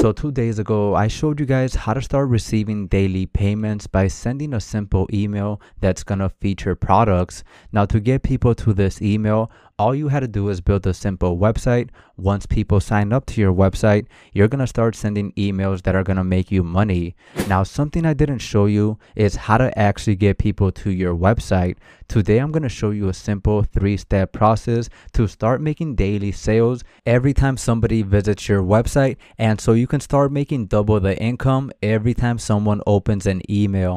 So two days ago, I showed you guys how to start receiving daily payments by sending a simple email that's gonna feature products. Now to get people to this email, all you had to do is build a simple website. Once people sign up to your website, you're gonna start sending emails that are gonna make you money. Now, something I didn't show you is how to actually get people to your website. Today, I'm gonna show you a simple three step process to start making daily sales every time somebody visits your website. And so you can start making double the income every time someone opens an email.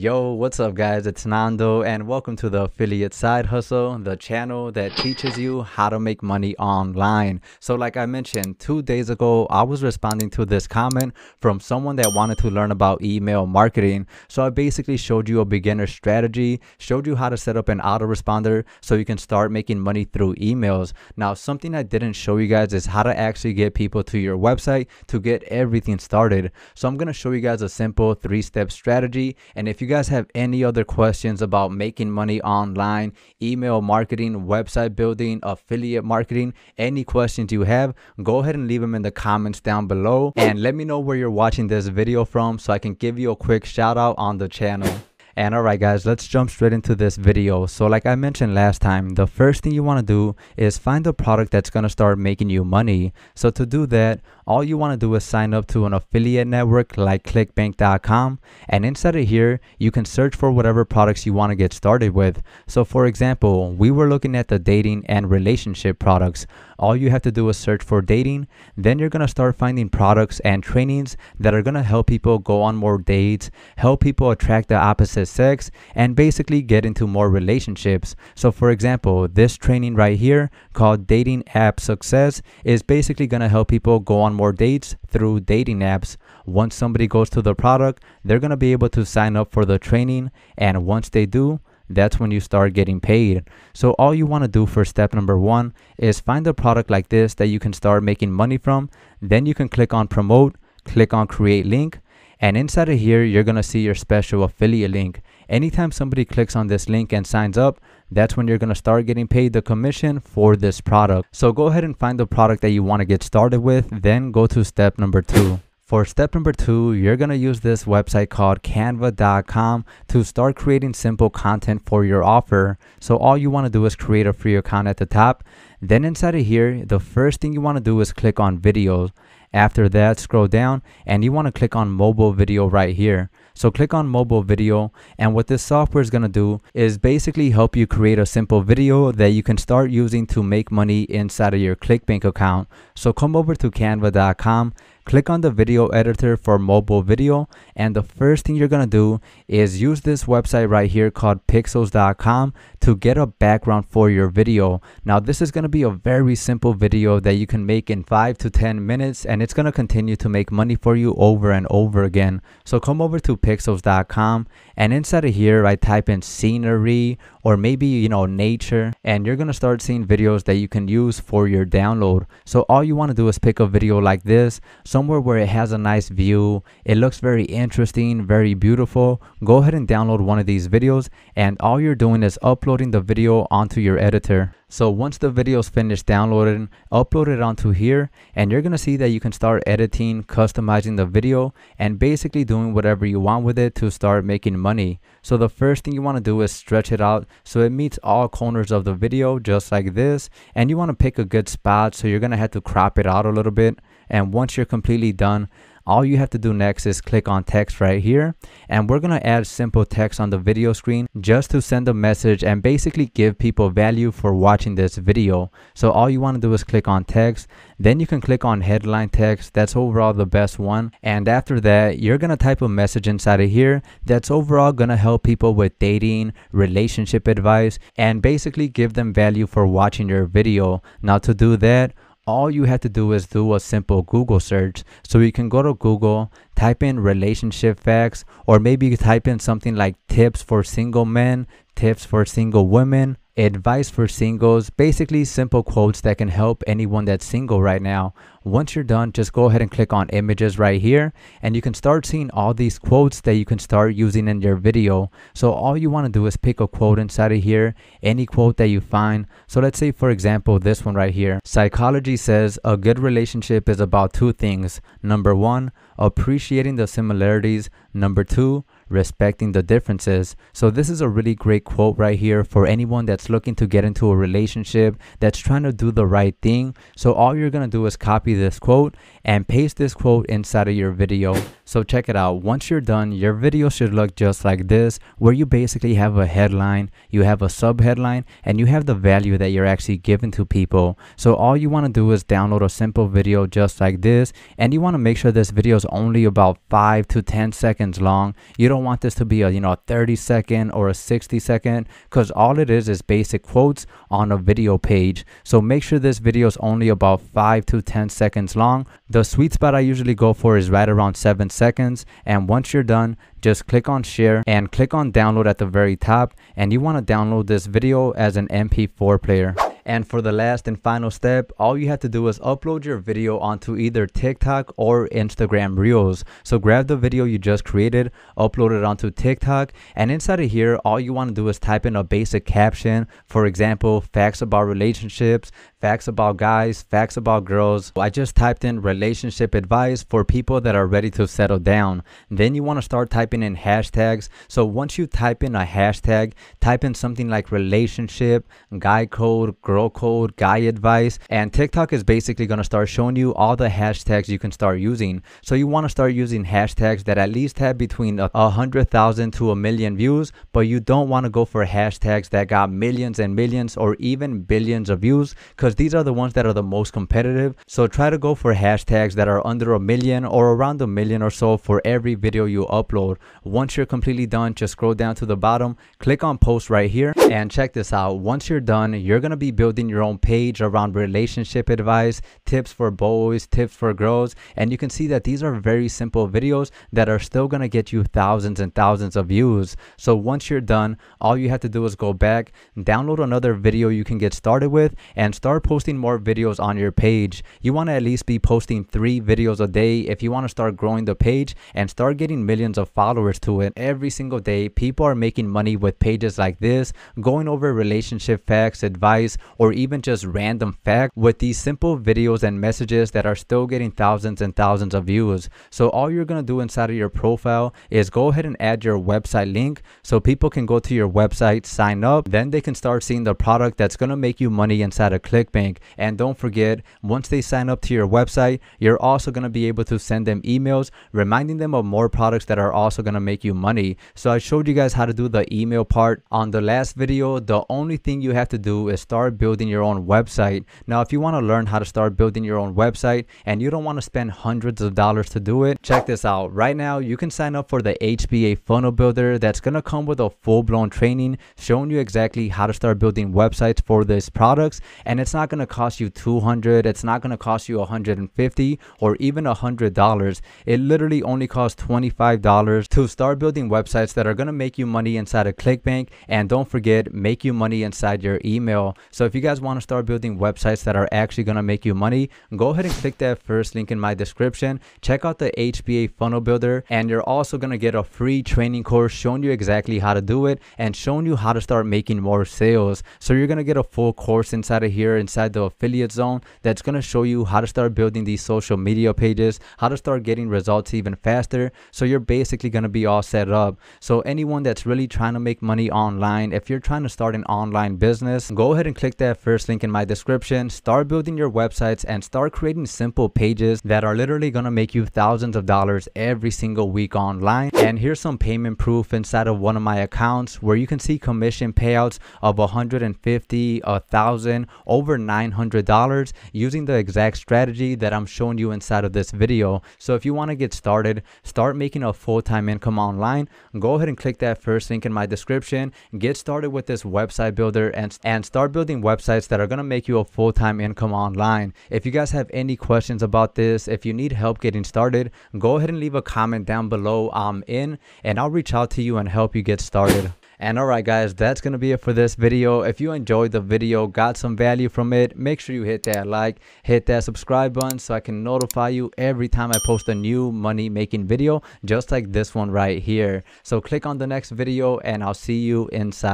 Yo, what's up, guys? It's Nando, and welcome to the Affiliate Side Hustle, the channel that teaches you how to make money online. So, like I mentioned, two days ago, I was responding to this comment from someone that wanted to learn about email marketing. So, I basically showed you a beginner strategy, showed you how to set up an autoresponder so you can start making money through emails. Now, something I didn't show you guys is how to actually get people to your website to get everything started. So, I'm going to show you guys a simple three step strategy. And if you guys have any other questions about making money online, email marketing, website building, affiliate marketing, any questions you have, go ahead and leave them in the comments down below and let me know where you're watching this video from so I can give you a quick shout out on the channel. And alright guys, let's jump straight into this video. So like I mentioned last time, the first thing you want to do is find a product that's going to start making you money. So to do that, all you want to do is sign up to an affiliate network like clickbank.com and inside of here you can search for whatever products you want to get started with. So for example we were looking at the dating and relationship products. All you have to do is search for dating then you're going to start finding products and trainings that are going to help people go on more dates help people attract the opposite sex and basically get into more relationships. So for example this training right here called dating app success is basically going to help people go on more dates through dating apps. Once somebody goes to the product, they're going to be able to sign up for the training. And once they do, that's when you start getting paid. So all you want to do for step number one is find a product like this that you can start making money from. Then you can click on promote, click on create link. And inside of here, you're going to see your special affiliate link. Anytime somebody clicks on this link and signs up, that's when you're going to start getting paid the commission for this product. So go ahead and find the product that you want to get started with, then go to step number two. For step number two, you're going to use this website called canva.com to start creating simple content for your offer. So all you want to do is create a free account at the top. Then inside of here, the first thing you want to do is click on videos. After that, scroll down and you want to click on mobile video right here. So click on mobile video and what this software is going to do is basically help you create a simple video that you can start using to make money inside of your ClickBank account. So come over to canva.com click on the video editor for mobile video and the first thing you're gonna do is use this website right here called pexels.com to get a background for your video. Now this is gonna be a very simple video that you can make in 5 to 10 minutes and it's gonna continue to make money for you over and over again. So come over to pexels.com and inside of here I type in scenery or maybe you know nature and you're gonna start seeing videos that you can use for your download. So all you want to do is pick a video like this somewhere where it has a nice view. It looks very interesting very beautiful. Go ahead and download one of these videos and all you're doing is uploading the video onto your editor. So once the video is finished downloading, upload it onto here and you're going to see that you can start editing, customizing the video and basically doing whatever you want with it to start making money. So the first thing you want to do is stretch it out so it meets all corners of the video just like this and you want to pick a good spot so you're going to have to crop it out a little bit and once you're completely done all you have to do next is click on text right here. And we're going to add simple text on the video screen just to send a message and basically give people value for watching this video. So all you want to do is click on text. Then you can click on headline text. That's overall the best one. And after that you're going to type a message inside of here that's overall going to help people with dating relationship advice and basically give them value for watching your video. Now to do that all you have to do is do a simple Google search. So you can go to Google, type in relationship facts, or maybe you type in something like tips for single men, tips for single women, advice for singles, basically simple quotes that can help anyone that's single right now. Once you're done, just go ahead and click on images right here and you can start seeing all these quotes that you can start using in your video. So all you want to do is pick a quote inside of here, any quote that you find. So let's say for example, this one right here. Psychology says a good relationship is about two things. Number one, appreciating the similarities. Number two, respecting the differences. So this is a really great quote right here for anyone that's looking to get into a relationship, that's trying to do the right thing. So all you're going to do is copy this quote and paste this quote inside of your video. So check it out. Once you're done, your video should look just like this, where you basically have a headline, you have a sub headline, and you have the value that you're actually giving to people. So all you want to do is download a simple video just like this, and you want to make sure this video is only about 5 to 10 seconds long. You don't want this to be a, you know, a 30 second or a 60 second, because all it is is basic quotes on a video page. So make sure this video is only about 5 to 10 seconds long. The sweet spot I usually go for is right around 7 seconds. And once you're done, just click on share and click on download at the very top. And you want to download this video as an MP4 player. And for the last and final step, all you have to do is upload your video onto either TikTok or Instagram Reels. So grab the video you just created, upload it onto TikTok, and inside of here, all you want to do is type in a basic caption. For example, facts about relationships, facts about guys, facts about girls. I just typed in relationship advice for people that are ready to settle down. Then you want to start typing in hashtags. So once you type in a hashtag, type in something like relationship, guy code, girl code, guy advice, and TikTok is basically going to start showing you all the hashtags you can start using. So you want to start using hashtags that at least have between a hundred thousand to a million views, but you don't want to go for hashtags that got millions and millions or even billions of views because these are the ones that are the most competitive. So try to go for hashtags that are under a million or around a million or so for every video you upload. Once you're completely done, just scroll down to the bottom, click on post right here and check this out. Once you're done, you're going to be building your own page around relationship advice, tips for boys, tips for girls. And you can see that these are very simple videos that are still going to get you thousands and thousands of views. So once you're done, all you have to do is go back, download another video you can get started with and start posting more videos on your page. You want to at least be posting three videos a day if you want to start growing the page and start getting millions of followers to it every single day. People are making money with pages like this, going over relationship facts, advice, or even just random facts with these simple videos and messages that are still getting thousands and thousands of views. So all you're going to do inside of your profile is go ahead and add your website link so people can go to your website, sign up, then they can start seeing the product that's going to make you money inside of ClickBank. And don't forget, once they sign up to your website, you're also going to be able to send them emails reminding them of more products that are also going to make you money. So I showed you guys how to do the email part on the last video. The only thing you have to do is start building your own website. Now, if you want to learn how to start building your own website and you don't want to spend hundreds of dollars to do it, check this out. Right now, you can sign up for the HBA funnel builder that's going to come with a full-blown training showing you exactly how to start building websites for these products and it's not going to cost you 200 it's not going to cost you 150 or even a hundred dollars. It literally only costs 25 dollars to start building websites that are going to make you money inside of clickbank. And don't forget make you money inside your email. So if you guys want to start building websites that are actually going to make you money go ahead and click that first link in my description. Check out the hba funnel builder and you're also going to get a free training course showing you exactly how to do it and showing you how to start making more sales. So you're going to get a full course inside of here inside the affiliate zone that's going to show you how to start building these social media pages, how to start getting results even faster. So you're basically going to be all set up. So anyone that's really trying to make money online, if you're trying to start an online business, go ahead and click that first link in my description. Start building your websites and start creating simple pages that are literally going to make you thousands of dollars every single week online. And here's some payment proof inside of one of my accounts where you can see commission payouts of 150, a thousand, over $900 using the exact strategy that I'm showing you inside of this video. So if you want to get started, start making a full-time income online, go ahead and click that first link in my description, get started with this website builder and, and start building websites that are going to make you a full-time income online. If you guys have any questions about this, if you need help getting started, go ahead and leave a comment down below. I'm in and I'll reach out to you and help you get started. And all right, guys, that's going to be it for this video. If you enjoyed the video, got some value from it, make sure you hit that like, hit that subscribe button so I can notify you every time I post a new money making video, just like this one right here. So click on the next video and I'll see you inside.